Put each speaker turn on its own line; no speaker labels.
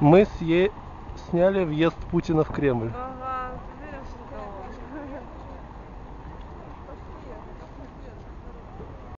Мы съе... сняли въезд Путина в Кремль.
Ага.